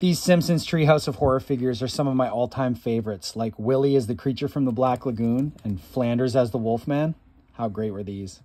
These Simpsons Treehouse of Horror figures are some of my all-time favorites, like Willie as the creature from the Black Lagoon and Flanders as the Wolfman. How great were these?